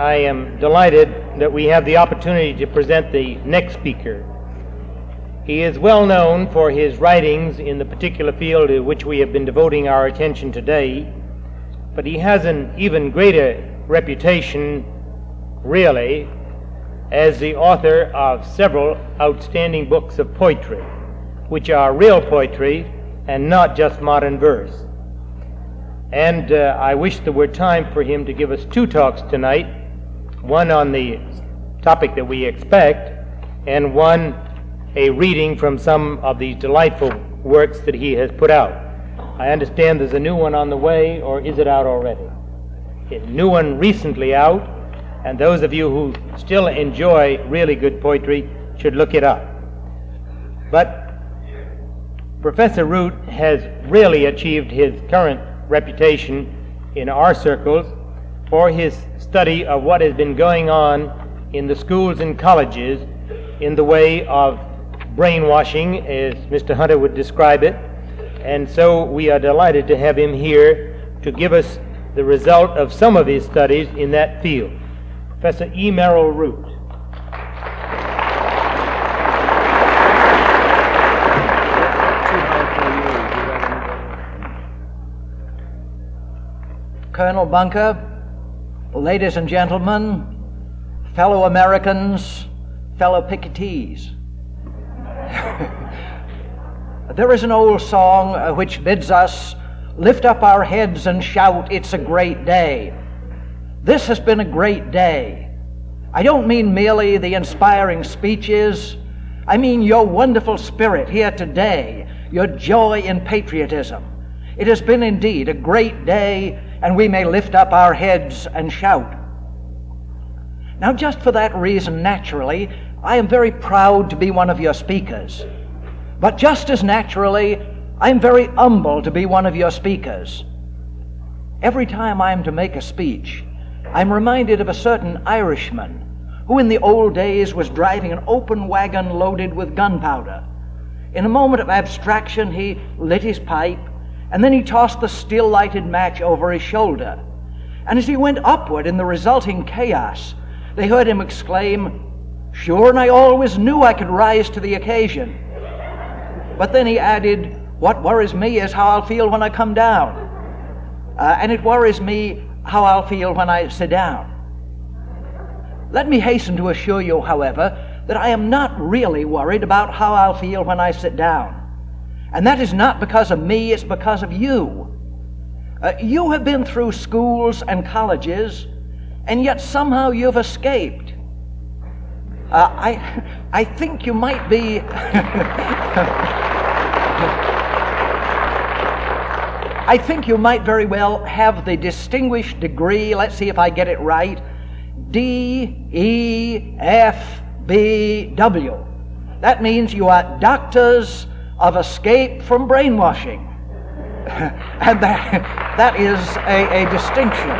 I am delighted that we have the opportunity to present the next speaker. He is well known for his writings in the particular field to which we have been devoting our attention today, but he has an even greater reputation, really, as the author of several outstanding books of poetry, which are real poetry and not just modern verse. And uh, I wish there were time for him to give us two talks tonight one on the topic that we expect, and one a reading from some of these delightful works that he has put out. I understand there's a new one on the way, or is it out already? A new one recently out, and those of you who still enjoy really good poetry should look it up. But Professor Root has really achieved his current reputation in our circles for his study of what has been going on in the schools and colleges in the way of brainwashing, as Mr. Hunter would describe it. And so we are delighted to have him here to give us the result of some of his studies in that field. Professor E. Merrill Root. Colonel Bunker, ladies and gentlemen, fellow Americans, fellow picketees. there is an old song uh, which bids us lift up our heads and shout, It's a great day. This has been a great day. I don't mean merely the inspiring speeches, I mean your wonderful spirit here today, your joy in patriotism. It has been indeed a great day, and we may lift up our heads and shout. Now, just for that reason, naturally, I am very proud to be one of your speakers. But just as naturally, I am very humble to be one of your speakers. Every time I am to make a speech, I'm reminded of a certain Irishman who in the old days was driving an open wagon loaded with gunpowder. In a moment of abstraction, he lit his pipe, and then he tossed the still lighted match over his shoulder. And as he went upward in the resulting chaos, they heard him exclaim, Sure, and I always knew I could rise to the occasion. But then he added, What worries me is how I'll feel when I come down. Uh, and it worries me how I'll feel when I sit down. Let me hasten to assure you, however, that I am not really worried about how I'll feel when I sit down. And that is not because of me, it's because of you. Uh, you have been through schools and colleges, and yet somehow you've escaped. Uh, I, I think you might be. I think you might very well have the distinguished degree, let's see if I get it right D, E, F, B, W. That means you are doctors of escape from brainwashing. and that, that is a, a distinction.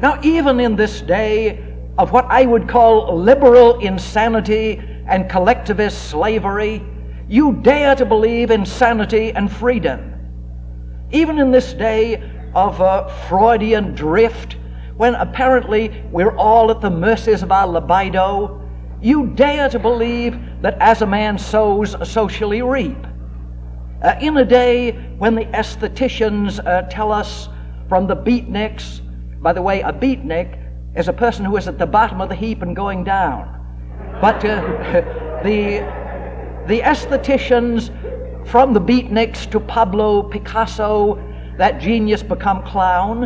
Now, even in this day of what I would call liberal insanity and collectivist slavery, you dare to believe in sanity and freedom. Even in this day of uh, Freudian drift, when apparently we're all at the mercies of our libido, you dare to believe that as a man sows, so shall he reap. Uh, in a day when the aestheticians uh, tell us from the beatniks, by the way, a beatnik is a person who is at the bottom of the heap and going down. But uh, the, the aestheticians, from the beatniks to Pablo Picasso, that genius become clown,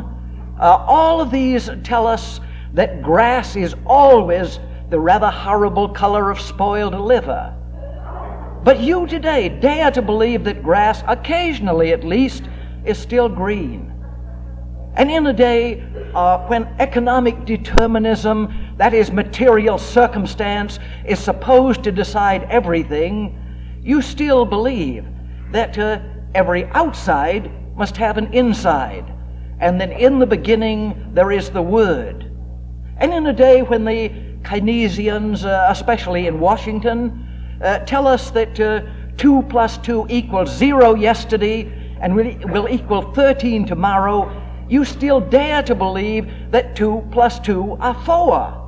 uh, all of these tell us that grass is always the rather horrible color of spoiled liver. But you today dare to believe that grass, occasionally at least, is still green. And in a day uh, when economic determinism, that is, material circumstance, is supposed to decide everything, you still believe that uh, every outside must have an inside. And that in the beginning there is the Word. And in a day when the Keynesians, uh, especially in Washington, uh, tell us that uh, 2 plus 2 equals 0 yesterday and will, will equal 13 tomorrow, you still dare to believe that 2 plus 2 are 4.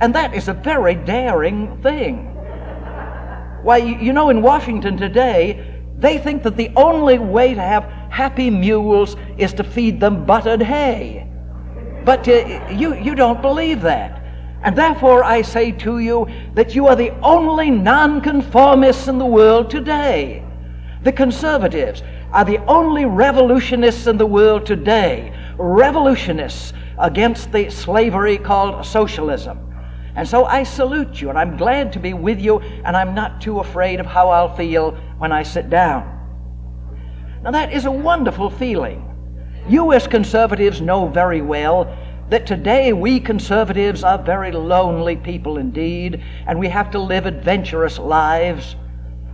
And that is a very daring thing. Why, you know, in Washington today, they think that the only way to have happy mules is to feed them buttered hay. But uh, you, you don't believe that. And therefore, I say to you that you are the only nonconformists in the world today. The conservatives are the only revolutionists in the world today, revolutionists against the slavery called socialism. And so I salute you, and I'm glad to be with you, and I'm not too afraid of how I'll feel when I sit down. Now, that is a wonderful feeling. You, as conservatives, know very well that today we conservatives are very lonely people indeed, and we have to live adventurous lives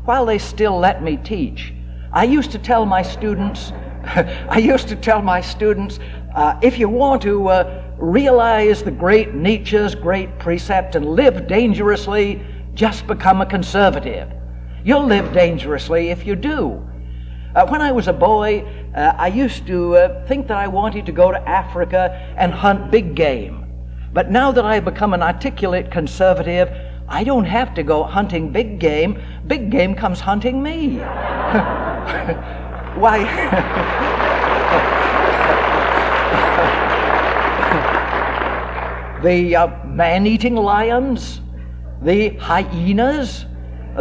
while they still let me teach. I used to tell my students, I used to tell my students, uh, if you want to uh, realize the great Nietzsche's great precept and live dangerously, just become a conservative. You'll live dangerously if you do. Uh, when I was a boy, uh, I used to uh, think that I wanted to go to Africa and hunt big game. But now that I've become an articulate conservative, I don't have to go hunting big game. Big game comes hunting me. Why? the uh, man eating lions, the hyenas,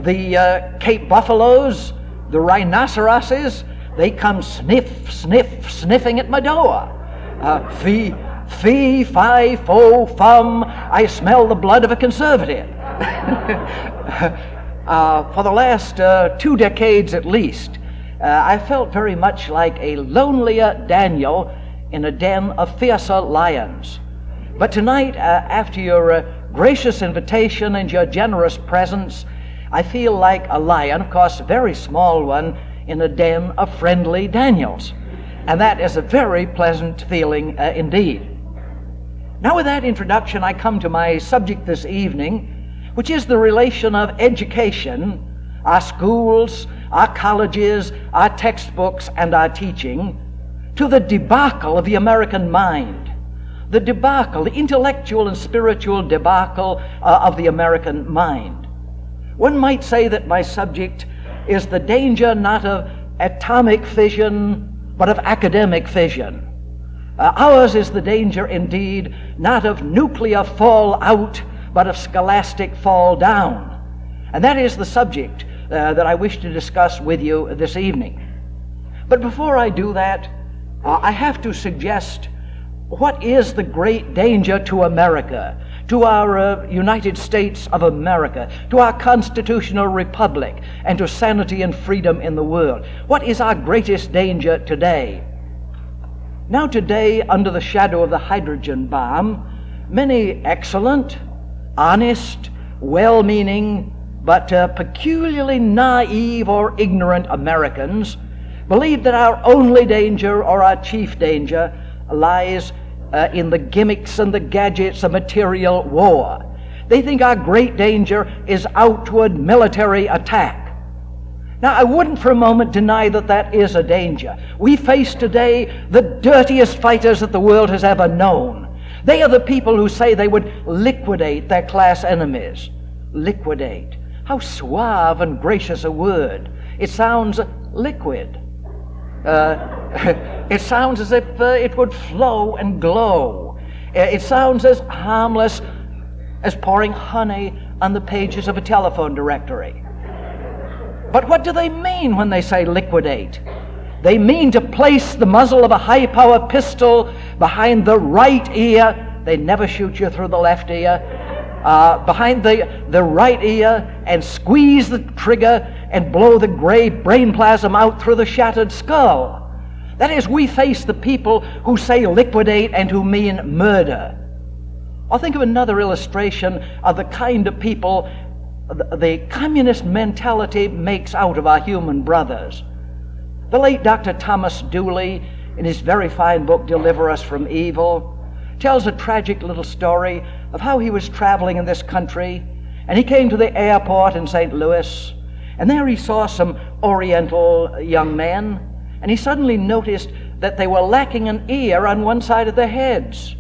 the uh, Cape buffaloes, the rhinoceroses, they come sniff, sniff, sniffing at my door. Uh, fee, fee, fi, fo, fum, I smell the blood of a conservative. uh, for the last uh, two decades at least, uh, I felt very much like a lonelier Daniel in a den of fiercer lions. But tonight, uh, after your uh, gracious invitation and your generous presence, I feel like a lion, of course, a very small one, in a den of friendly Daniels. And that is a very pleasant feeling uh, indeed. Now, with that introduction, I come to my subject this evening, which is the relation of education, our schools, our colleges, our textbooks, and our teaching, to the debacle of the American mind the debacle, the intellectual and spiritual debacle uh, of the American mind. One might say that my subject is the danger not of atomic fission, but of academic fission. Uh, ours is the danger, indeed, not of nuclear fallout, but of scholastic fall down. And that is the subject uh, that I wish to discuss with you this evening. But before I do that, uh, I have to suggest what is the great danger to America, to our uh, United States of America, to our constitutional republic, and to sanity and freedom in the world? What is our greatest danger today? Now, today, under the shadow of the hydrogen bomb, many excellent, honest, well meaning, but uh, peculiarly naive or ignorant Americans believe that our only danger or our chief danger lies uh, in the gimmicks and the gadgets of material war. They think our great danger is outward military attack. Now, I wouldn't for a moment deny that that is a danger. We face today the dirtiest fighters that the world has ever known. They are the people who say they would liquidate their class enemies. Liquidate. How suave and gracious a word. It sounds liquid. Uh, it sounds as if uh, it would flow and glow. Uh, it sounds as harmless as pouring honey on the pages of a telephone directory. But what do they mean when they say liquidate? They mean to place the muzzle of a high power pistol behind the right ear. They never shoot you through the left ear. Uh, behind the, the right ear and squeeze the trigger and blow the gray brain plasm out through the shattered skull. That is, we face the people who say liquidate and who mean murder. Or think of another illustration of the kind of people the communist mentality makes out of our human brothers. The late Dr. Thomas Dooley, in his very fine book, Deliver Us from Evil, tells a tragic little story of how he was traveling in this country and he came to the airport in St. Louis and there he saw some Oriental young men, and he suddenly noticed that they were lacking an ear on one side of their heads.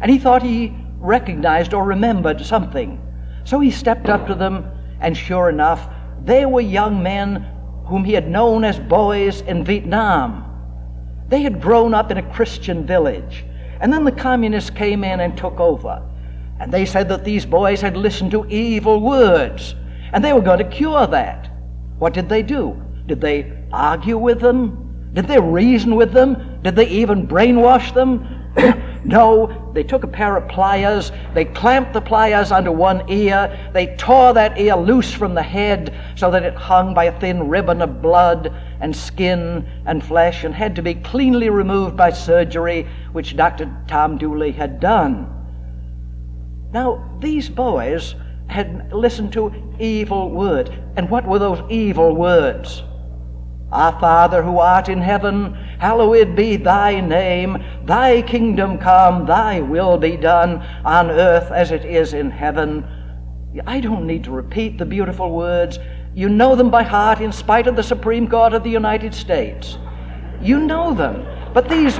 And he thought he recognized or remembered something. So he stepped up to them, and sure enough, they were young men whom he had known as boys in Vietnam. They had grown up in a Christian village, and then the communists came in and took over. And they said that these boys had listened to evil words, and they were going to cure that. What did they do? Did they argue with them? Did they reason with them? Did they even brainwash them? no, they took a pair of pliers, they clamped the pliers under one ear, they tore that ear loose from the head so that it hung by a thin ribbon of blood and skin and flesh and had to be cleanly removed by surgery, which Dr. Tom Dooley had done. Now, these boys had listened to evil words. And what were those evil words? Our Father who art in heaven, hallowed be thy name. Thy kingdom come, thy will be done on earth as it is in heaven. I don't need to repeat the beautiful words. You know them by heart in spite of the Supreme Court of the United States. You know them. But these.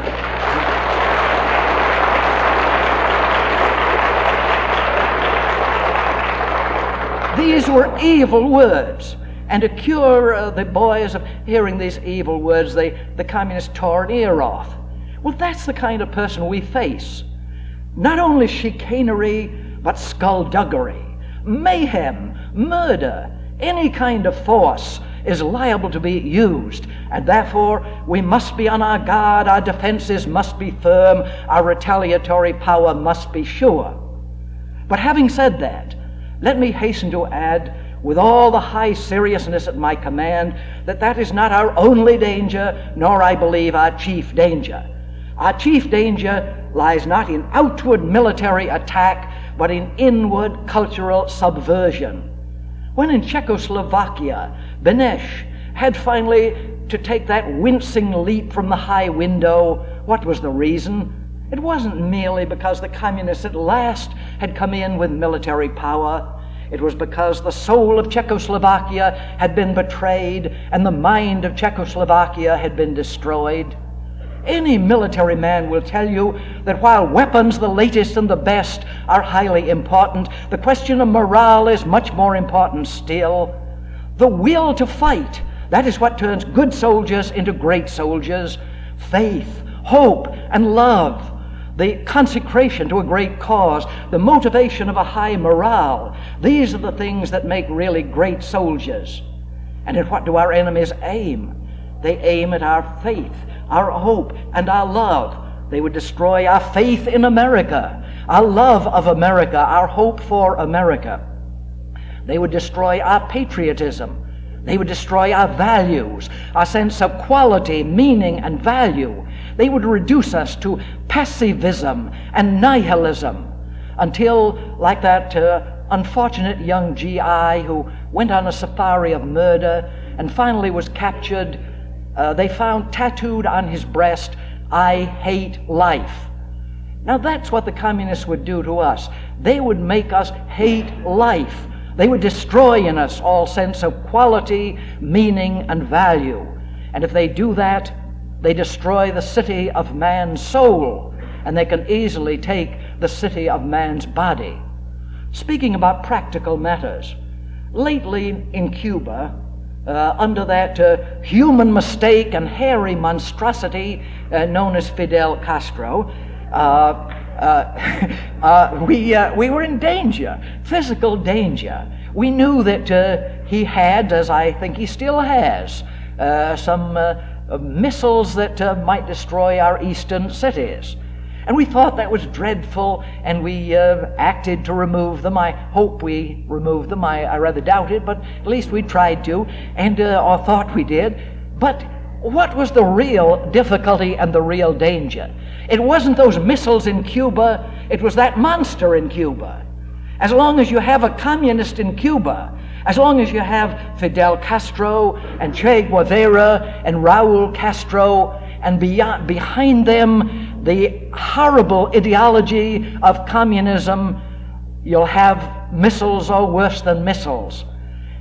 These were evil words. And to cure uh, the boys of hearing these evil words, they, the communists tore an ear off. Well, that's the kind of person we face. Not only chicanery, but skullduggery, mayhem, murder, any kind of force is liable to be used. And therefore, we must be on our guard, our defenses must be firm, our retaliatory power must be sure. But having said that, let me hasten to add, with all the high seriousness at my command, that that is not our only danger, nor, I believe, our chief danger. Our chief danger lies not in outward military attack, but in inward cultural subversion. When in Czechoslovakia, Beneš had finally to take that wincing leap from the high window, what was the reason? It wasn't merely because the communists at last had come in with military power. It was because the soul of Czechoslovakia had been betrayed and the mind of Czechoslovakia had been destroyed. Any military man will tell you that while weapons, the latest and the best, are highly important, the question of morale is much more important still. The will to fight, that is what turns good soldiers into great soldiers. Faith, hope, and love the consecration to a great cause, the motivation of a high morale. These are the things that make really great soldiers. And at what do our enemies aim? They aim at our faith, our hope, and our love. They would destroy our faith in America, our love of America, our hope for America. They would destroy our patriotism. They would destroy our values, our sense of quality, meaning, and value. They would reduce us to passivism and nihilism until, like that uh, unfortunate young GI who went on a safari of murder and finally was captured, uh, they found tattooed on his breast, I hate life. Now that's what the communists would do to us. They would make us hate life. They would destroy in us all sense of quality, meaning, and value. And if they do that, they destroy the city of man's soul, and they can easily take the city of man's body. Speaking about practical matters, lately in Cuba, uh, under that uh, human mistake and hairy monstrosity uh, known as Fidel Castro, uh, uh, uh, we, we were in danger, physical danger. We knew that he had, as I think he still has, some missiles that uh, might destroy our eastern cities. And we thought that was dreadful, and we uh, acted to remove them. I hope we removed them. I, I, rather doubt it, but at least we tried to, and uh, or thought we did. But what was the real difficulty and the real danger? It wasn't those missiles in Cuba, it was that monster in Cuba. As long as you have a communist in Cuba, as long as you have Fidel Castro and Che Guevara and Raul Castro, and beyond, behind them the horrible ideology of communism, you'll have missiles or worse than missiles.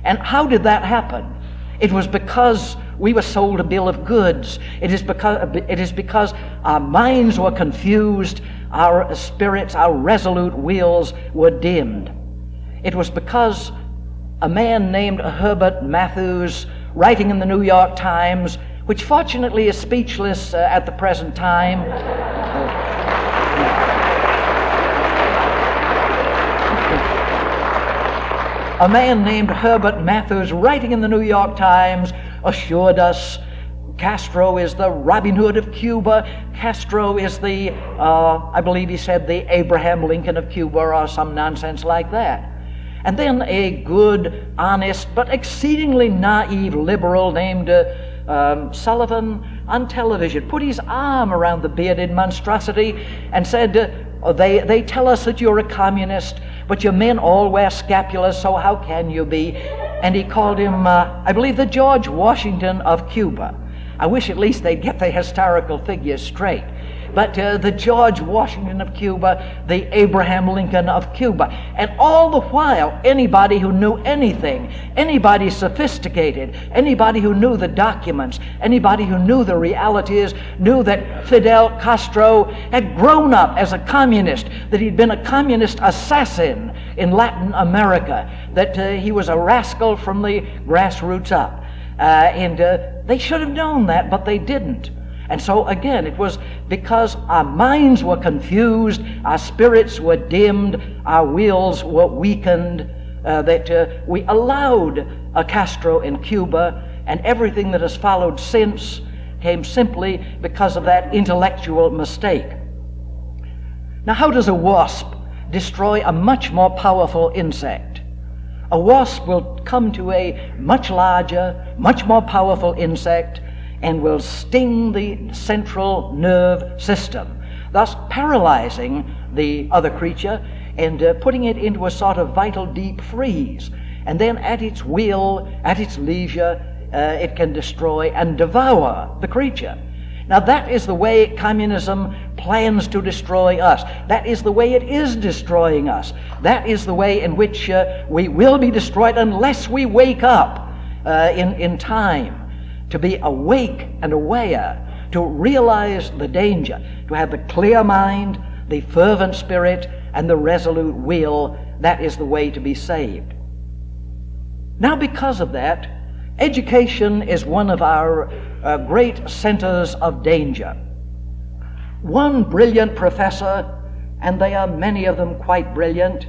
And how did that happen? It was because We were sold a bill of goods. It is because, it is because our minds were confused, our spirits, our resolute wills were dimmed. It was because a man named Herbert Matthews, writing in the New York Times, which fortunately is speechless uh, at the present time. a man named Herbert Matthews, writing in the New York Times, assured us Castro is the Robin Hood of Cuba. Castro is the, uh, I believe he said, the Abraham Lincoln of Cuba or some nonsense like that. And then a good, honest, but exceedingly naive liberal named uh, um, Sullivan on television put his arm around the bearded monstrosity and said, uh, they, they tell us that you're a communist. But your men all wear scapulars, so how can you be? And he called him, uh, I believe, the George Washington of Cuba. I wish at least they'd get the historical figures straight but uh, the George Washington of Cuba, the Abraham Lincoln of Cuba. And all the while, anybody who knew anything, anybody sophisticated, anybody who knew the documents, anybody who knew the realities, knew that Fidel Castro had grown up as a communist, that he'd been a communist assassin in Latin America, that uh, he was a rascal from the grassroots up. Uh, and uh, they should have known that, but they didn't. And so again, it was because our minds were confused, our spirits were dimmed, our wills were weakened, uh, that uh, we allowed a Castro in Cuba, and everything that has followed since came simply because of that intellectual mistake. Now, how does a wasp destroy a much more powerful insect? A wasp will come to a much larger, much more powerful insect and will sting the central nerve system, thus paralyzing the other creature and uh, putting it into a sort of vital deep freeze. And then at its will, at its leisure, uh, it can destroy and devour the creature. Now, that is the way communism plans to destroy us. That is the way it is destroying us. That is the way in which uh, we will be destroyed unless we wake up uh, in, in time to be awake and aware, to realize the danger, to have the clear mind, the fervent spirit, and the resolute will. That is the way to be saved. Now, because of that, education is one of our uh, great centers of danger. One brilliant professor, and they are many of them quite brilliant,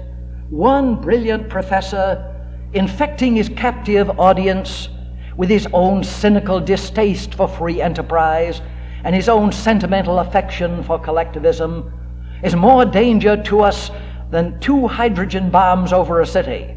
one brilliant professor infecting his captive audience with his own cynical distaste for free enterprise and his own sentimental affection for collectivism is more danger to us than two hydrogen bombs over a city.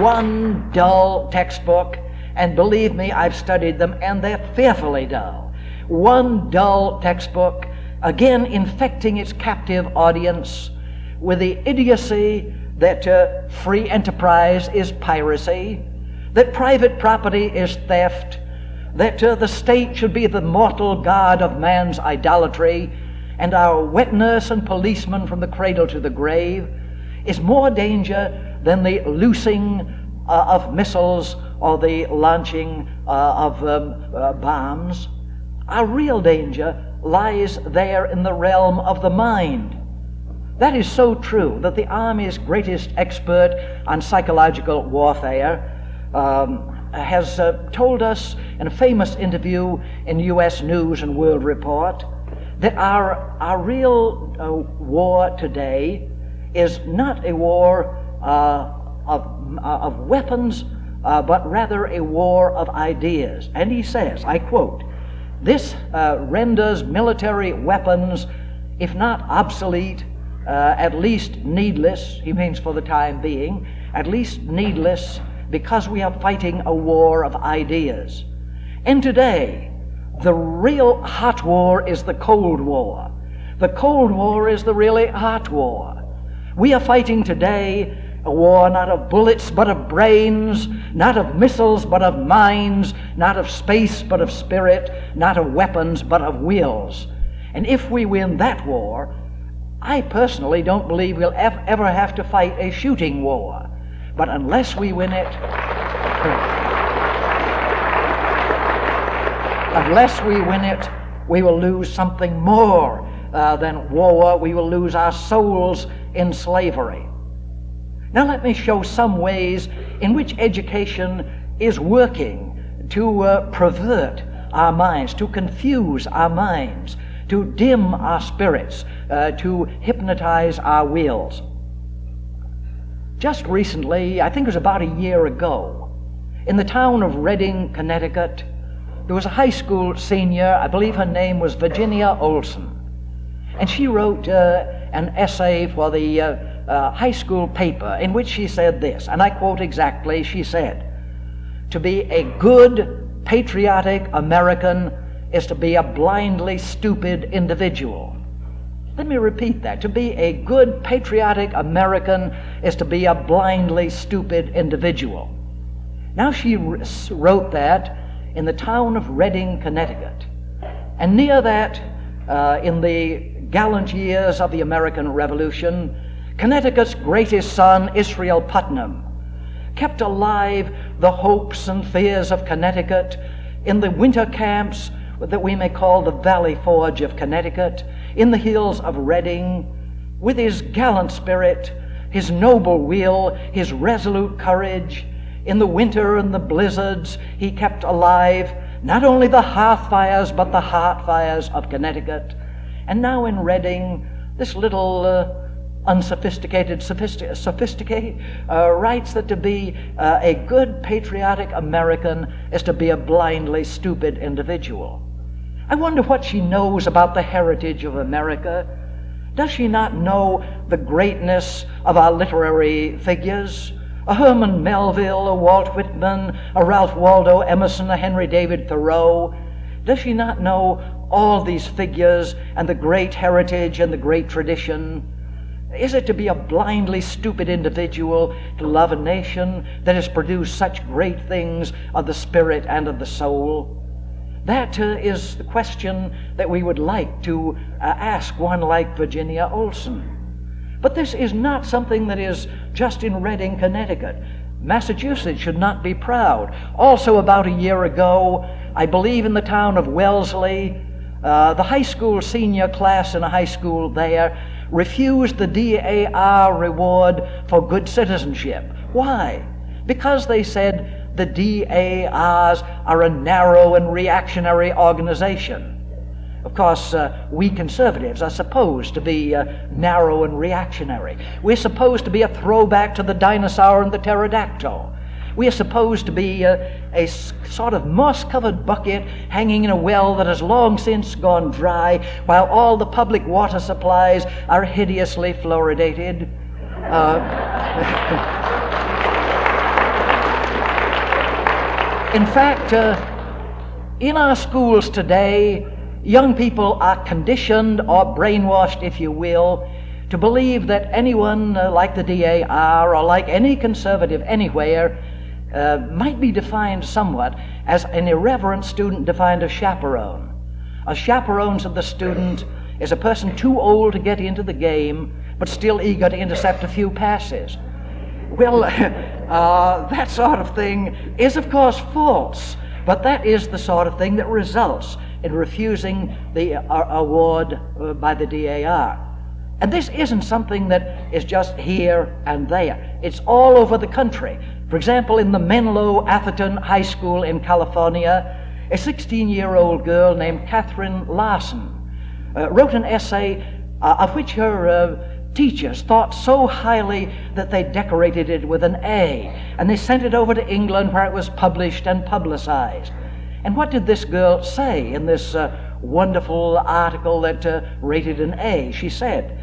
One dull textbook, and believe me, I've studied them, and they're fearfully dull. One dull textbook, again infecting its captive audience with the idiocy that uh, free enterprise is piracy, that private property is theft, that uh, the state should be the mortal god of man's idolatry, and our wet nurse and policeman from the cradle to the grave is more danger than the loosing uh, of missiles or the launching uh, of um, uh, bombs. Our real danger lies there in the realm of the mind. That is so true that the Army's greatest expert on psychological warfare um, has uh, told us in a famous interview in U.S. News and World Report that our, our real uh, war today is not a war uh, of, uh, of weapons, uh, but rather a war of ideas. And he says, I quote, this uh, renders military weapons, if not obsolete, uh, at least needless, he means for the time being, at least needless because we are fighting a war of ideas. And today, the real hot war is the Cold War. The Cold War is the really hot war. We are fighting today a war not of bullets but of brains, not of missiles but of minds, not of space but of spirit, not of weapons but of wills. And if we win that war, I personally don't believe we'll ever have to fight a shooting war. But unless we win it, unless we win it, we will lose something more uh, than war. We will lose our souls in slavery. Now, let me show some ways in which education is working to uh, pervert our minds, to confuse our minds, to dim our spirits, uh, to hypnotize our wills. Just recently, I think it was about a year ago, in the town of Reading, Connecticut, there was a high school senior, I believe her name was Virginia Olson, and she wrote uh, an essay for the uh, uh, high school paper in which she said this, and I quote exactly, she said, To be a good, patriotic American is to be a blindly stupid individual. Let me repeat that. To be a good, patriotic American is to be a blindly stupid individual. Now, she wrote that in the town of Reading, Connecticut. And near that, uh, in the gallant years of the American Revolution, Connecticut's greatest son, Israel Putnam, kept alive the hopes and fears of Connecticut in the winter camps that we may call the Valley Forge of Connecticut, in the hills of Reading, with his gallant spirit, his noble will, his resolute courage. In the winter and the blizzards, he kept alive not only the hearth fires, but the heart fires of Connecticut. And now in Reading, this little uh, unsophisticated, sophistic- sophisticated, uh, writes that to be uh, a good patriotic American is to be a blindly stupid individual. I wonder what she knows about the heritage of America. Does she not know the greatness of our literary figures? A Herman Melville, a Walt Whitman, a Ralph Waldo Emerson, a Henry David Thoreau. Does she not know all these figures and the great heritage and the great tradition? Is it to be a blindly stupid individual to love a nation that has produced such great things of the spirit and of the soul? That uh, is the question that we would like to uh, ask one like Virginia Olson. But this is not something that is just in Reading, Connecticut. Massachusetts should not be proud. Also, about a year ago, I believe in the town of Wellesley, uh, the high school senior class in a high school there refused the DAR reward for good citizenship. Why? Because they said the DARs are a narrow and reactionary organization. Of course, uh, we conservatives are supposed to be uh, narrow and reactionary. We're supposed to be a throwback to the dinosaur and the pterodactyl. We are supposed to be uh, a sort of moss covered bucket hanging in a well that has long since gone dry, while all the public water supplies are hideously fluoridated. In fact, uh, in our schools today, young people are conditioned or brainwashed, if you will, to believe that anyone uh, like the DAR or like any conservative anywhere uh, might be defined somewhat as an irreverent student defined a chaperone. A chaperone of the student is a person too old to get into the game, but still eager to intercept a few passes. Well, uh, that sort of thing is, of course, false, but that is the sort of thing that results in refusing the uh, award uh, by the DAR. And this isn't something that is just here and there. It's all over the country. For example, in the Menlo Atherton High School in California, a 16 year old girl named Catherine Larson uh, wrote an essay uh, of which her uh, teachers thought so highly that they decorated it with an A, and they sent it over to England where it was published and publicized. And what did this girl say in this uh, wonderful article that uh, rated an A? She said,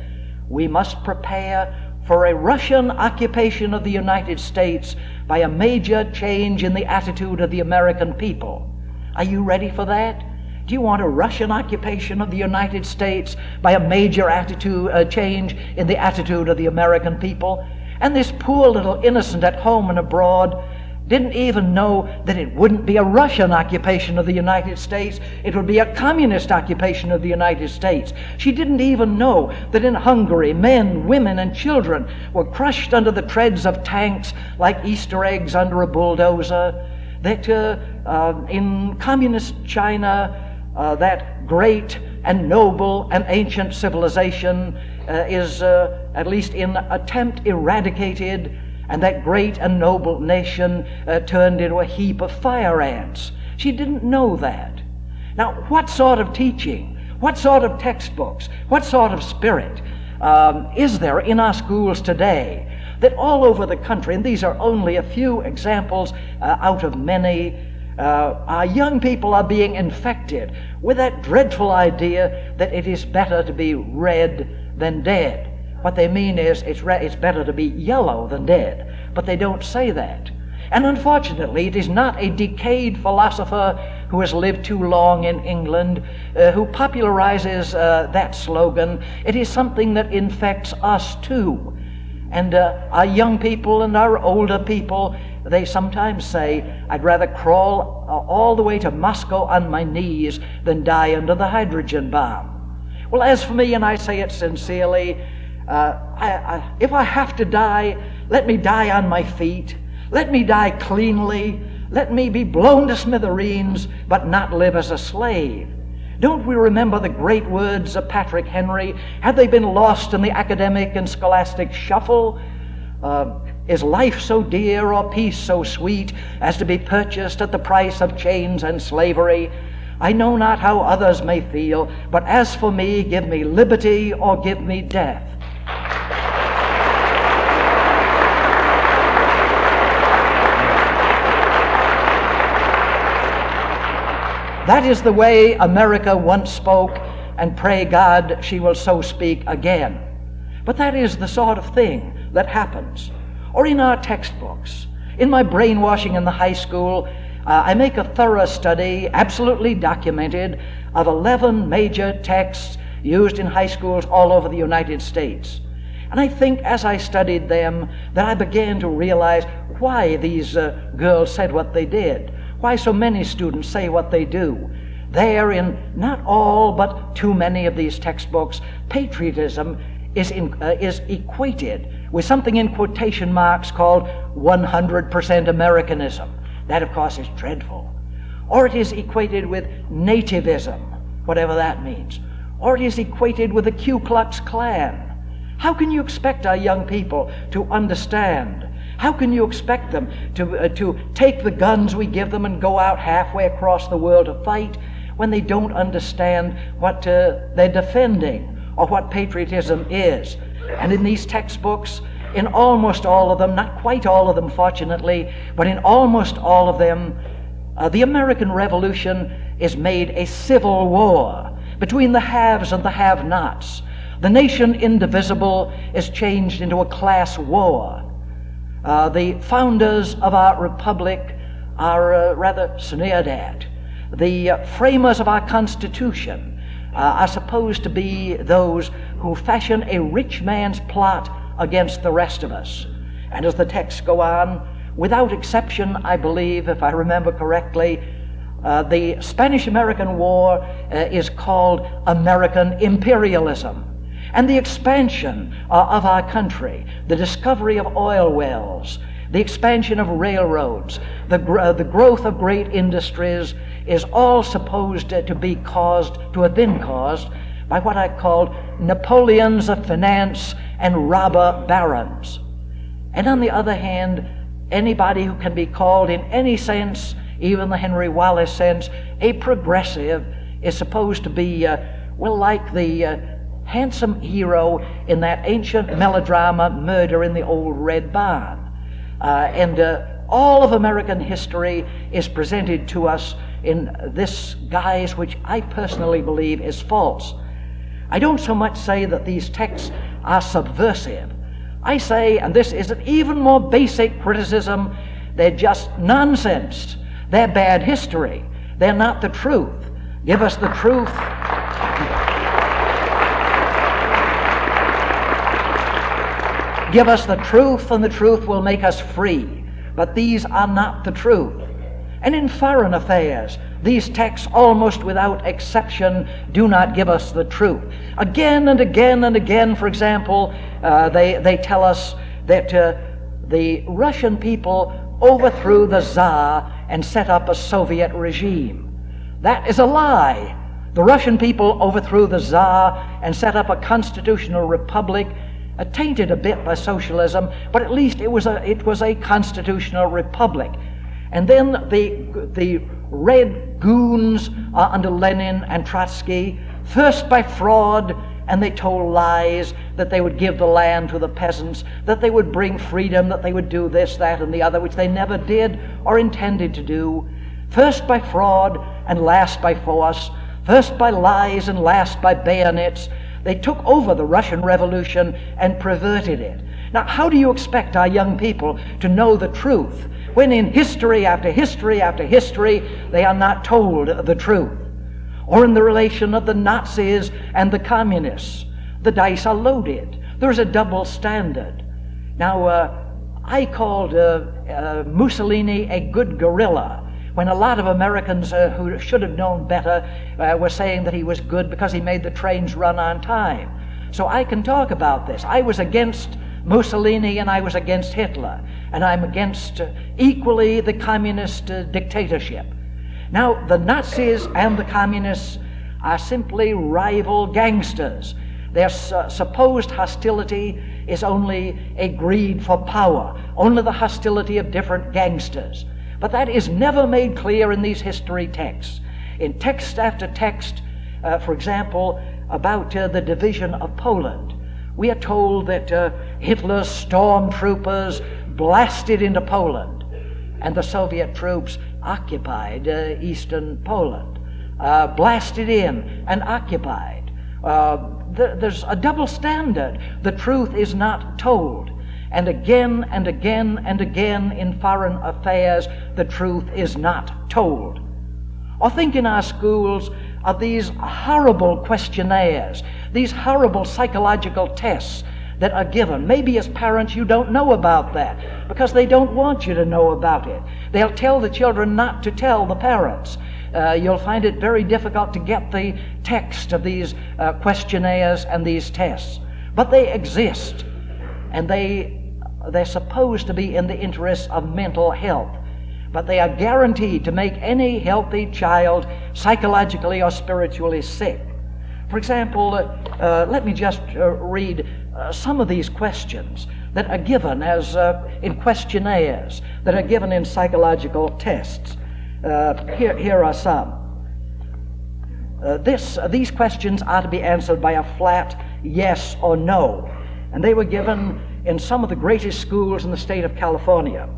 We must prepare for a Russian occupation of the United States by a major change in the attitude of the American people. Are you ready for that? Do you want a Russian occupation of the United States by a major attitude uh, change in the attitude of the American people? And this poor little innocent at home and abroad didn't even know that it wouldn't be a Russian occupation of the United States, it would be a communist occupation of the United States. She didn't even know that in Hungary, men, women, and children were crushed under the treads of tanks like Easter eggs under a bulldozer. That uh, uh, in communist China, uh, that great and noble and ancient civilization uh, is, uh, at least in attempt, eradicated and that great and noble nation uh, turned into a heap of fire ants. She didn't know that. Now, what sort of teaching, what sort of textbooks, what sort of spirit um, is there in our schools today that all over the country, and these are only a few examples uh, out of many, uh, our young people are being infected with that dreadful idea that it is better to be red than dead. What they mean is it's, re- it's better to be yellow than dead, but they don't say that. And unfortunately, it is not a decayed philosopher who has lived too long in England uh, who popularizes uh, that slogan. It is something that infects us too. And uh, our young people and our older people, they sometimes say, I'd rather crawl uh, all the way to Moscow on my knees than die under the hydrogen bomb. Well, as for me, and I say it sincerely, uh, I, I, if I have to die, let me die on my feet. Let me die cleanly. Let me be blown to smithereens, but not live as a slave. Don't we remember the great words of Patrick Henry? Had they been lost in the academic and scholastic shuffle? Uh, is life so dear or peace so sweet as to be purchased at the price of chains and slavery? I know not how others may feel, but as for me, give me liberty or give me death. That is the way America once spoke, and pray God she will so speak again. But that is the sort of thing that happens. Or in our textbooks. In my brainwashing in the high school, uh, I make a thorough study, absolutely documented, of 11 major texts used in high schools all over the United States. And I think as I studied them that I began to realize why these uh, girls said what they did why so many students say what they do. There, in not all but too many of these textbooks, patriotism is, in, uh, is equated with something in quotation marks called 100% Americanism. That, of course, is dreadful. Or it is equated with nativism, whatever that means. Or it is equated with the Ku Klux Klan. How can you expect our young people to understand how can you expect them to, uh, to take the guns we give them and go out halfway across the world to fight when they don't understand what uh, they're defending or what patriotism is? And in these textbooks, in almost all of them, not quite all of them, fortunately, but in almost all of them, uh, the American Revolution is made a civil war between the haves and the have nots. The nation indivisible is changed into a class war. Uh, the founders of our republic are uh, rather sneered at. The uh, framers of our Constitution are supposed to be those who fashion a rich man's plot against the rest of us. And as the texts go on, without exception, I believe, if I remember correctly, uh, the Spanish American War uh, is called American imperialism and the expansion uh, of our country, the discovery of oil wells, the expansion of railroads, the, uh, the growth of great industries is all supposed to be caused, to have been caused, by what I called Napoleons of finance and robber barons. And on the other hand, anybody who can be called in any sense, even the Henry Wallace sense, a progressive is supposed to be, uh, well, like the uh, handsome hero in that ancient melodrama, Murder in the Old Red Barn. Uh, and uh, all of American history is presented to us in this guise, which I personally believe is false. I don't so much say that these texts are subversive. I say, and this is an even more basic criticism, they're just nonsense. They're bad history. They're not the truth. Give us the truth Give us the truth, and the truth will make us free. but these are not the truth. And in foreign affairs, these texts, almost without exception, do not give us the truth. Again and again and again, for example, uh, they, they tell us that uh, the Russian people overthrew the Tsar and set up a Soviet regime. That is a lie. The Russian people overthrew the Tsar and set up a constitutional republic, tainted a bit by socialism, but at least it was a, it was a constitutional republic. And then the, the red goons uh, under Lenin and Trotsky, first by fraud, and they told lies that they would give the land to the peasants, that they would bring freedom, that they would do this, that, and the other, which they never did or intended to do. First by fraud and last by force, first by lies and last by bayonets. They took over the Russian Revolution and perverted it. Now, how do you expect our young people to know the truth when in history after history after history they are not told the truth? Or in the relation of the Nazis and the communists, the dice are loaded. There's a double standard. Now, uh, I called uh, uh, Mussolini a good gorilla when a lot of Americans uh, who should have known better uh, were saying that he was good because he made the trains run on time. So I can talk about this. I was against Mussolini and I was against Hitler, and I'm against uh, equally the communist uh, dictatorship. Now, the Nazis and the communists are simply rival gangsters. Their su- supposed hostility is only a greed for power, only the hostility of different gangsters. But that is never made clear in these history texts. In text after text, uh, for example, about uh, the division of Poland, we are told that uh, Hitler's stormtroopers blasted into Poland and the Soviet troops occupied uh, eastern Poland, uh, blasted in and occupied. Uh, th- there's a double standard. The truth is not told. And again and again and again in foreign affairs, the truth is not told. Or think in our schools of these horrible questionnaires, these horrible psychological tests that are given. Maybe as parents you don't know about that because they don't want you to know about it. They'll tell the children not to tell the parents. Uh, you'll find it very difficult to get the text of these uh, questionnaires and these tests. But they exist and they, they're supposed to be in the interests of mental health. But they are guaranteed to make any healthy child psychologically or spiritually sick. For example, uh, uh, let me just uh, read uh, some of these questions that are given as uh, in questionnaires, that are given in psychological tests. Uh, here, here are some. this, these questions are to be answered by a flat yes or no and they were given in some of the greatest schools in the state of California.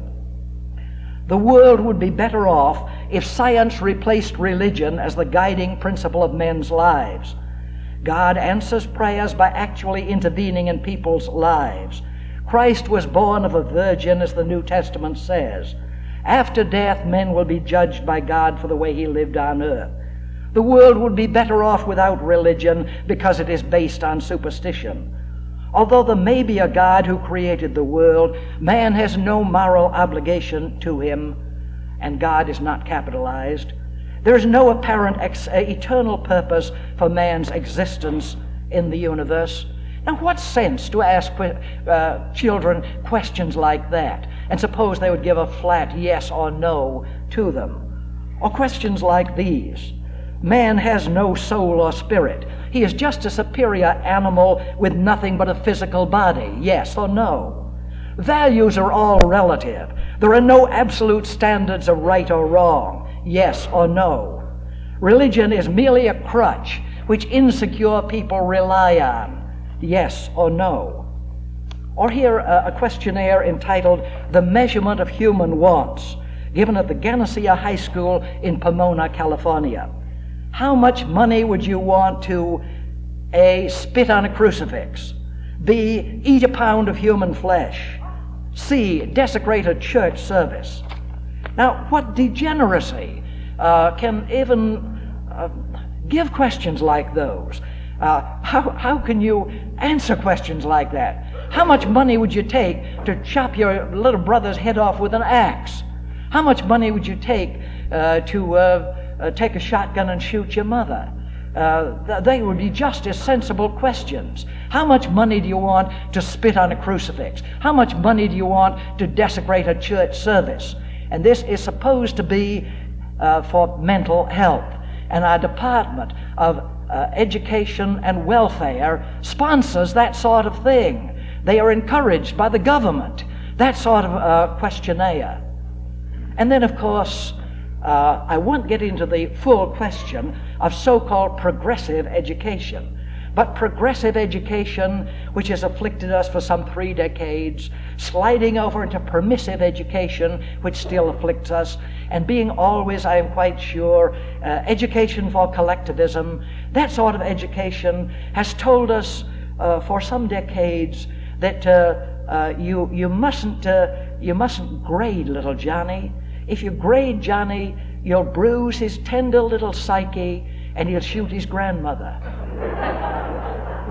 The world would be better off if science replaced religion as the guiding principle of men's lives. God answers prayers by actually intervening in people's lives. Christ was born of a virgin, as the New Testament says. After death, men will be judged by God for the way he lived on earth. The world would be better off without religion because it is based on superstition. Although there may be a God who created the world, man has no moral obligation to him, and God is not capitalized. There is no apparent ex- uh, eternal purpose for man's existence in the universe. Now, what sense to ask uh, children questions like that and suppose they would give a flat yes or no to them? Or questions like these Man has no soul or spirit. He is just a superior animal with nothing but a physical body, yes or no. Values are all relative. There are no absolute standards of right or wrong, yes or no. Religion is merely a crutch which insecure people rely on, yes or no. Or here a questionnaire entitled The Measurement of Human Wants, given at the Ganesha High School in Pomona, California. How much money would you want to A. spit on a crucifix, B. eat a pound of human flesh, C. desecrate a church service? Now, what degeneracy uh, can even uh, give questions like those? Uh, how, how can you answer questions like that? How much money would you take to chop your little brother's head off with an axe? How much money would you take uh, to uh, uh, take a shotgun and shoot your mother? Uh, they would be just as sensible questions. How much money do you want to spit on a crucifix? How much money do you want to desecrate a church service? And this is supposed to be uh, for mental health. And our Department of uh, Education and Welfare sponsors that sort of thing. They are encouraged by the government, that sort of uh, questionnaire. And then, of course, uh, I won't get into the full question of so called progressive education. But progressive education, which has afflicted us for some three decades, sliding over into permissive education, which still afflicts us, and being always, I am quite sure, uh, education for collectivism, that sort of education has told us uh, for some decades that uh, uh you, you, mustn't, uh, you mustn't grade little Johnny. If you grade Johnny, you'll bruise his tender little psyche and he'll shoot his grandmother.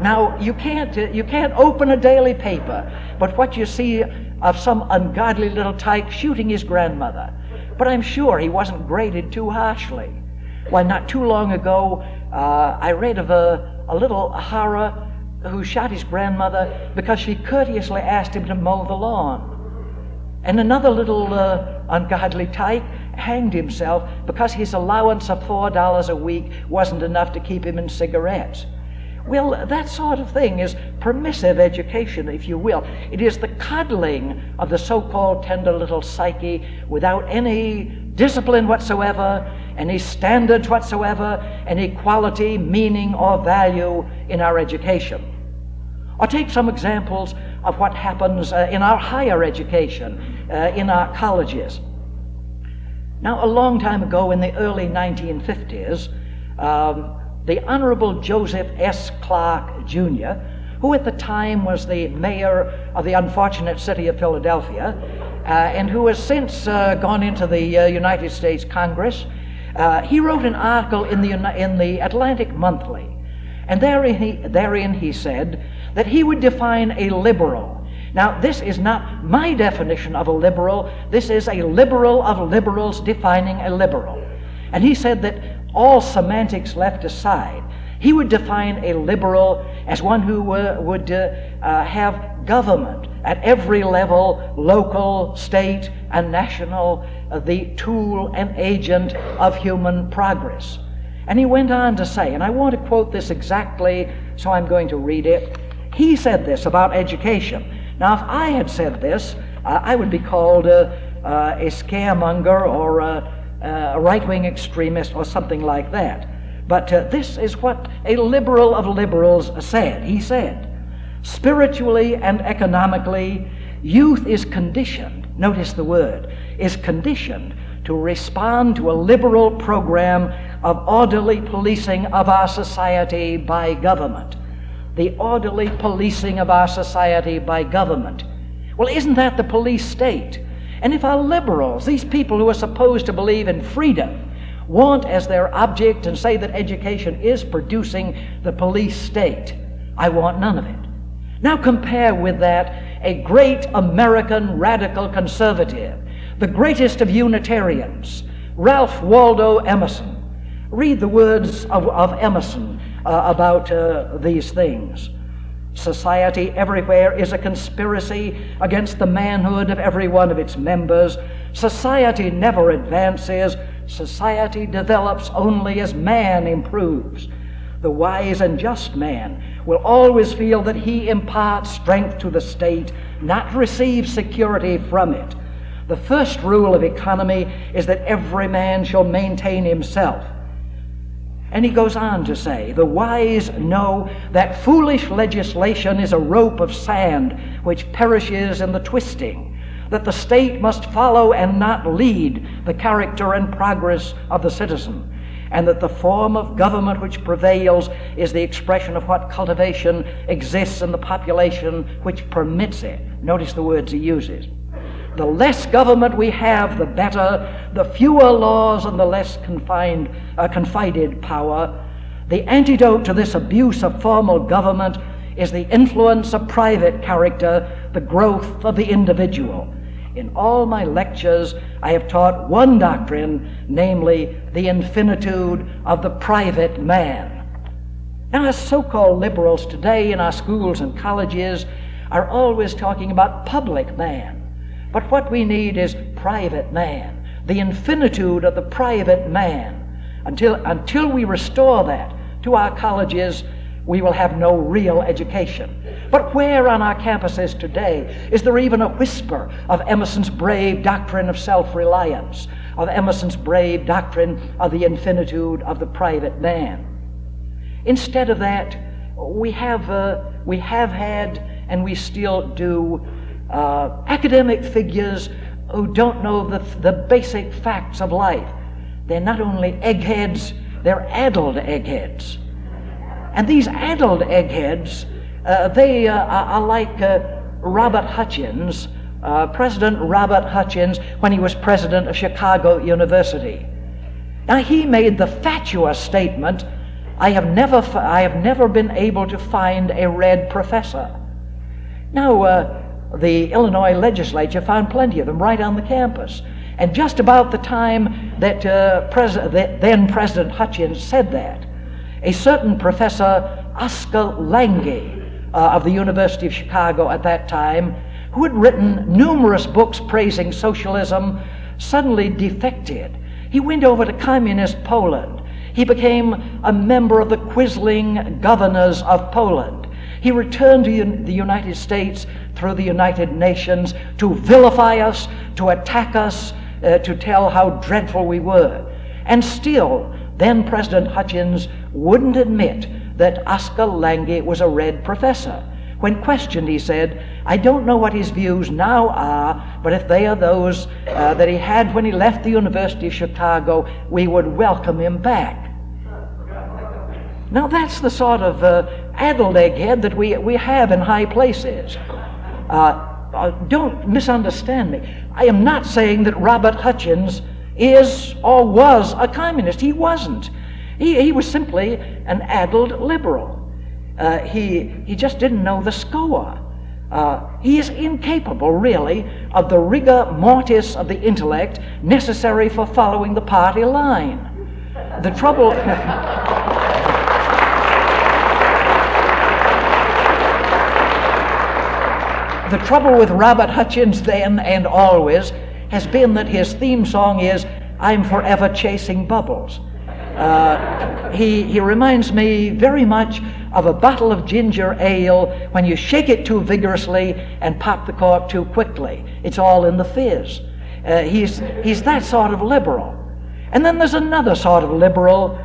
now, you can't, uh, you can't open a daily paper, but what you see of some ungodly little tyke shooting his grandmother. But I'm sure he wasn't graded too harshly. Why, not too long ago, uh, I read of a, a little horror who shot his grandmother because she courteously asked him to mow the lawn. And another little uh, ungodly tyke hanged himself because his allowance of $4 a week wasn't enough to keep him in cigarettes. Well, that sort of thing is permissive education, if you will. It is the coddling of the so called tender little psyche without any discipline whatsoever, any standards whatsoever, any quality, meaning, or value in our education. Or take some examples of what happens uh, in our higher education, uh, in our colleges. Now, a long time ago in the early 1950s, um, the Honorable Joseph S. Clark, Jr., who at the time was the mayor of the unfortunate city of Philadelphia, uh, and who has since uh, gone into the uh, United States Congress, uh, he wrote an article in the, in the Atlantic Monthly. And therein he, therein he said that he would define a liberal now, this is not my definition of a liberal. This is a liberal of liberals defining a liberal. And he said that all semantics left aside, he would define a liberal as one who would uh, uh, have government at every level local, state, and national uh, the tool and agent of human progress. And he went on to say, and I want to quote this exactly, so I'm going to read it. He said this about education. Now, if I had said this, uh, I would be called uh, uh, a scaremonger or a right wing extremist or something like that. But uh, this is what a liberal of liberals said. He said, spiritually and economically, youth is conditioned, notice the word, is conditioned to respond to a liberal program of orderly policing of our society by government the orderly policing of our society by government. Well, isn't that the police state? And if our liberals, these people who are supposed to believe in freedom, want as their object and say that education is producing the police state, I want none of it. Now compare with that a great American radical conservative, the greatest of Unitarians, Ralph Waldo Emerson. Read the words of, of Emerson uh, about uh, these things. Society everywhere is a conspiracy against the manhood of every one of its members. Society never advances. Society develops only as man improves. The wise and just man will always feel that he imparts strength to the state, not receive security from it. The first rule of economy is that every man shall maintain himself. And he goes on to say, The wise know that foolish legislation is a rope of sand which perishes in the twisting, that the state must follow and not lead the character and progress of the citizen, and that the form of government which prevails is the expression of what cultivation exists in the population which permits it. Notice the words he uses. The less government we have, the better. The fewer laws and the less confined, uh, confided power. The antidote to this abuse of formal government is the influence of private character, the growth of the individual. In all my lectures, I have taught one doctrine, namely the infinitude of the private man. Now, as so called liberals today in our schools and colleges are always talking about public man. But what we need is private man, the infinitude of the private man. Until, until we restore that to our colleges, we will have no real education. But where on our campuses today is there even a whisper of Emerson's brave doctrine of self reliance, of Emerson's brave doctrine of the infinitude of the private man? Instead of that, we have, uh, we have had and we still do uh, academic figures who don't know the, the basic facts of life. They're not only eggheads, they're addled eggheads. And these addled eggheads, uh, they uh, are like uh, Robert Hutchins, uh, President Robert Hutchins, when he was president of Chicago University. Now, he made the fatuous statement I have never, I have never been able to find a red professor. Now, uh, the Illinois legislature found plenty of them right on the campus. And just about the time that, uh, Pres- then President Hutchins said that, a certain Professor Oscar Lange uh, of the University of Chicago at that time, who had written numerous books praising socialism, suddenly defected. He went over to communist Poland. He became a member of the Quisling governors of Poland. He returned to the United States through the United Nations to vilify us, to attack us, uh, to tell how dreadful we were. And still, then President Hutchins wouldn't admit that Oscar Lange was a red professor. When questioned, he said, I don't know what his views now are, but if they are those uh, that he had when he left the University of Chicago, we would welcome him back. Now, that's the sort of uh, addled egghead that we, we have in high places. Uh, uh, don't misunderstand me. I am not saying that Robert Hutchins is or was a communist. He wasn't. He, he was simply an addled liberal. Uh, he, he just didn't know the score. Uh, he is incapable, really, of the rigor mortis of the intellect necessary for following the party line. The trouble. the trouble with Robert Hutchins then and always has been that his theme song is I'm Forever Chasing Bubbles. Uh, he, he reminds me very much of a bottle of ginger ale when you shake it too vigorously and pop the cork too quickly. It's all in the fizz. Uh, he's, he's that sort of liberal. And then there's another sort of liberal.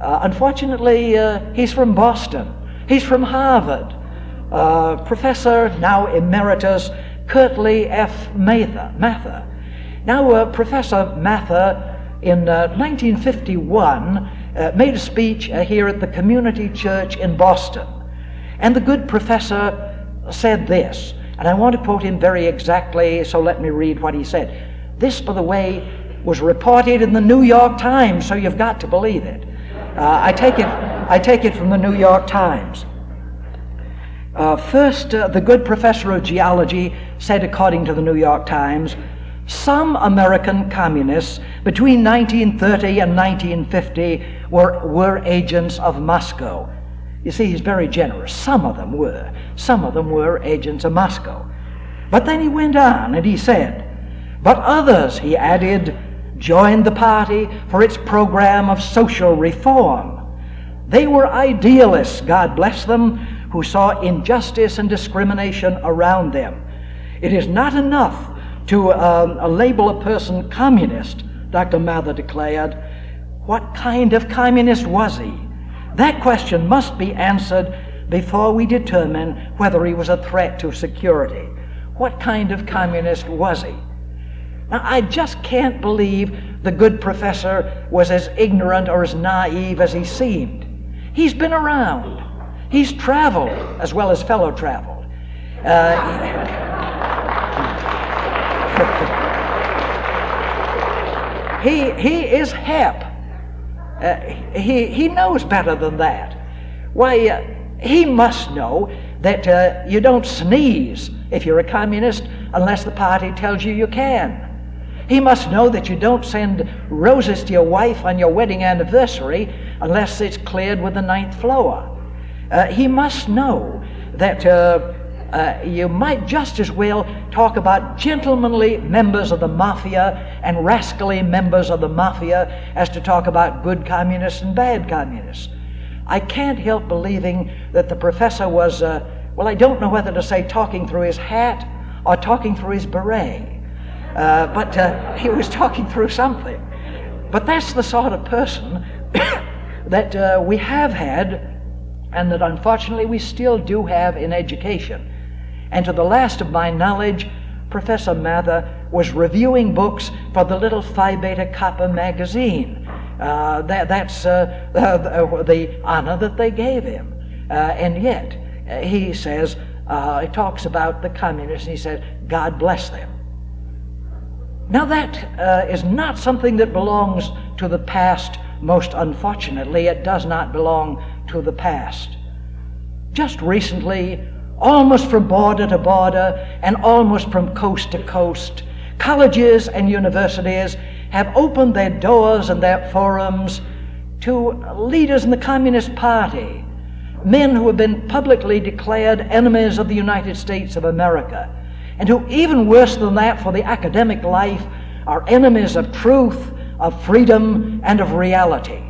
Uh, unfortunately, uh, he's from Boston. He's from Harvard. Uh, Professor, now emeritus, Kirtley F. Mather. Now, uh, Professor Mather, in 1951, uh, made a speech uh, here at the Community Church in Boston. And the good professor said this, and I want to quote him very exactly, so let me read what he said. This, by the way, was reported in the New York Times, so you've got to believe it. Uh, I, take it I take it from the New York Times. Uh, first, uh, the good professor of geology said, according to the New York Times, some American communists between 1930 and 1950 were, were agents of Moscow. You see, he's very generous. Some of them were. Some of them were agents of Moscow. But then he went on and he said, But others, he added, joined the party for its program of social reform. They were idealists, God bless them, who saw injustice and discrimination around them. It is not enough to um, label a person communist, Dr. Mather declared. What kind of communist was he? That question must be answered before we determine whether he was a threat to security. What kind of communist was he? Now, I just can't believe the good professor was as ignorant or as naive as he seemed. He's been around. He's traveled as well as fellow traveled. Uh, he, he is hep. Uh, he, he knows better than that. Why, uh, he must know that uh, you don't sneeze if you're a communist unless the party tells you you can. He must know that you don't send roses to your wife on your wedding anniversary unless it's cleared with the ninth floor. Uh, he must know that uh, uh, you might just as well talk about gentlemanly members of the mafia and rascally members of the mafia as to talk about good communists and bad communists. I can't help believing that the professor was, uh, well, I don't know whether to say talking through his hat or talking through his beret. Uh, but uh, he was talking through something. But that's the sort of person that we have had, and that unfortunately we still do have in education. And to the last of my knowledge, Professor Mather was reviewing books for the little Phi Beta Kappa magazine. Uh, that, that's uh, the, honor that they gave him. Uh, and yet, he says, he talks about the communists, and he says, God bless them. Now, that uh, is not something that belongs to the past, most unfortunately. It does not belong to the past. Just recently, almost from border to border and almost from coast to coast, colleges and universities have opened their doors and their forums to leaders in the Communist Party, men who have been publicly declared enemies of the United States of America and who, even worse than that for the academic life, are enemies of truth, of freedom, and of reality.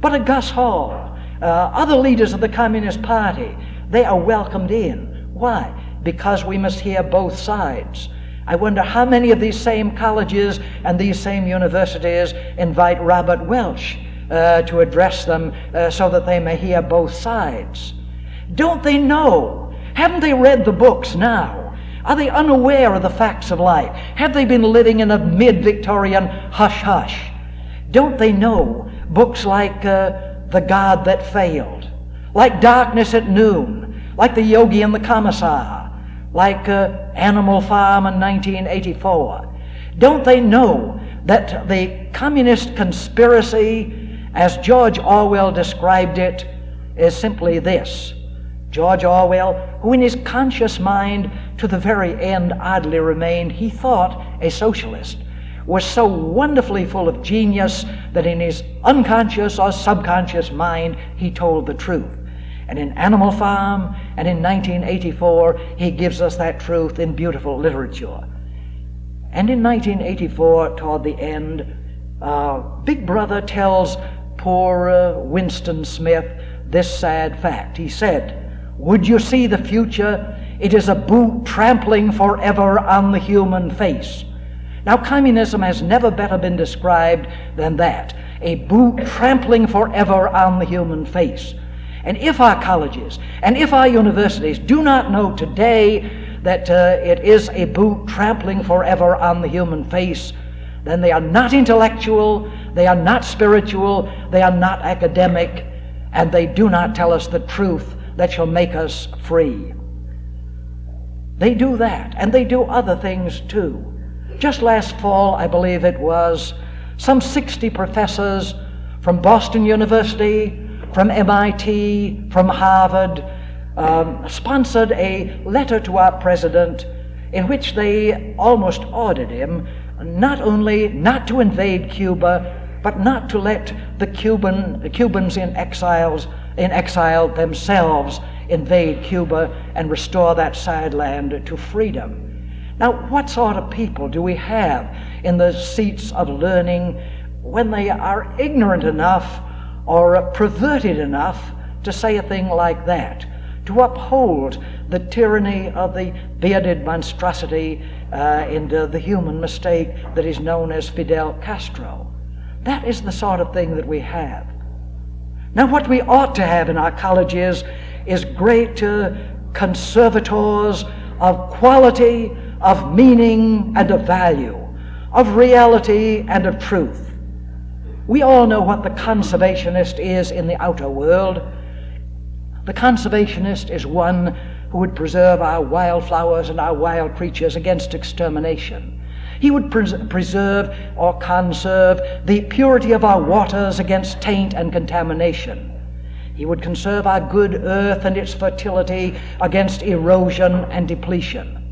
But at Gus Hall, uh, other leaders of the Communist Party, they are welcomed in. Why? Because we must hear both sides. I wonder how many of these same colleges and these same universities invite Robert Welch uh, to address them uh, so that they may hear both sides. Don't they know? Haven't they read the books now? Are they unaware of the facts of life? Have they been living in a mid Victorian hush hush? Don't they know books like uh, The God That Failed, like Darkness at Noon, like The Yogi and the Commissar, like uh, Animal Farm in 1984? Don't they know that the communist conspiracy, as George Orwell described it, is simply this? George Orwell, who in his conscious mind to the very end oddly remained, he thought, a socialist, was so wonderfully full of genius that in his unconscious or subconscious mind he told the truth. And in Animal Farm and in 1984, he gives us that truth in beautiful literature. And in 1984, toward the end, uh, Big Brother tells poor uh, Winston Smith this sad fact. He said, Would you see the future it is a boot trampling forever on the human face. Now, communism has never better been described than that a boot trampling forever on the human face. And if our colleges and if our universities do not know today that uh, it is a boot trampling forever on the human face, then they are not intellectual, they are not spiritual, they are not academic, and they do not tell us the truth that shall make us free. They do that, and they do other things too. Just last fall, I believe it was, some 60 professors from Boston University, from MIT, from Harvard, um, sponsored a letter to our president in which they almost ordered him not only not to invade Cuba, but not to let the Cuban, the Cubans in exiles in exile themselves invade Cuba and restore that side land to freedom. Now, what sort of people do we have in the seats of learning when they are ignorant enough or perverted enough to say a thing like that? To uphold the tyranny of the bearded monstrosity uh, and uh, the human mistake that is known as Fidel Castro. That is the sort of thing that we have. Now, what we ought to have in our colleges is great conservators of quality, of meaning, and of value, of reality and of truth. We all know what the conservationist is in the outer world. The conservationist is one who would preserve our wildflowers and our wild creatures against extermination. He would pres- preserve or conserve the purity of our waters against taint and contamination. He would conserve our good earth and its fertility against erosion and depletion.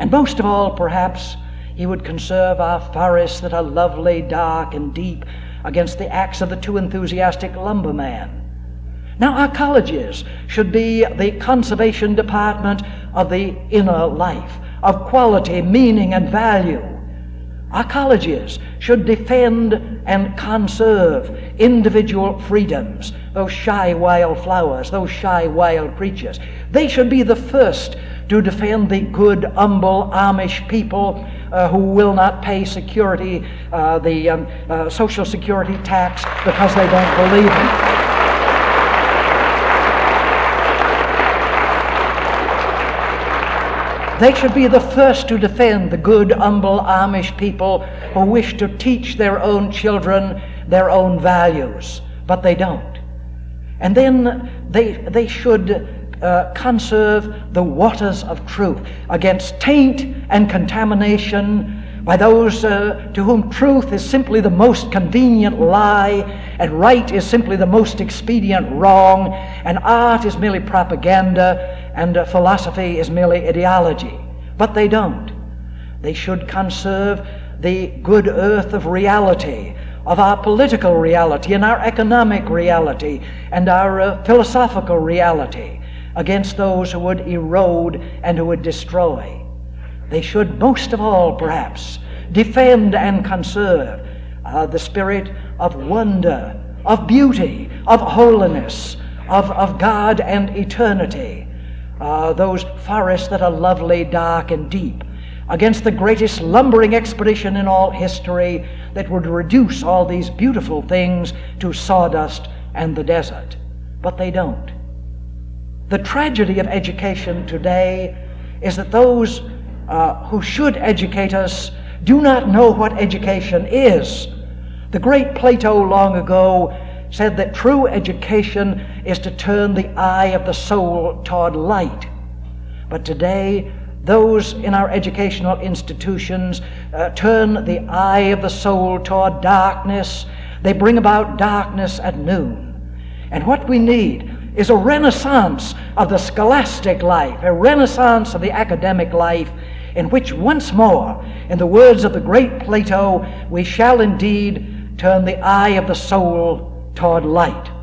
And most of all, perhaps, he would conserve our forests that are lovely, dark, and deep against the axe of the too enthusiastic lumberman. Now, our colleges should be the conservation department of the inner life, of quality, meaning, and value. Our colleges should defend and conserve individual freedoms, those shy wild flowers, those shy wild creatures. They should be the first to defend the good, humble Amish people uh, who will not pay security, uh, the um, uh, social security tax because they don't believe it. They should be the first to defend the good, humble Amish people who wish to teach their own children their own values, but they don't. And then they, they should uh, conserve the waters of truth against taint and contamination by those uh, to whom truth is simply the most convenient lie, and right is simply the most expedient wrong, and art is merely propaganda, and uh, philosophy is merely ideology. But they don't. They should conserve the good earth of reality, of our political reality, and our economic reality, and our uh, philosophical reality against those who would erode and who would destroy. They should most of all, perhaps, defend and conserve uh, the spirit of wonder, of beauty, of holiness, of, of God and eternity. Uh, those forests that are lovely, dark, and deep, against the greatest lumbering expedition in all history that would reduce all these beautiful things to sawdust and the desert. But they don't. The tragedy of education today is that those uh, who should educate us do not know what education is. The great Plato long ago said that true education is to turn the eye of the soul toward light. But today, those in our educational institutions uh, turn the eye of the soul toward darkness. They bring about darkness at noon. And what we need is a renaissance of the scholastic life, a renaissance of the academic life, in which once more, in the words of the great Plato, we shall indeed turn the eye of the soul toward light.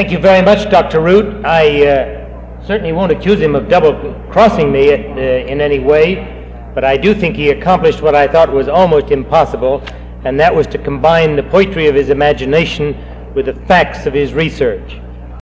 Thank you very much, Dr. Root. I uh, certainly won't accuse him of double crossing me at, uh, in any way, but I do think he accomplished what I thought was almost impossible, and that was to combine the poetry of his imagination with the facts of his research.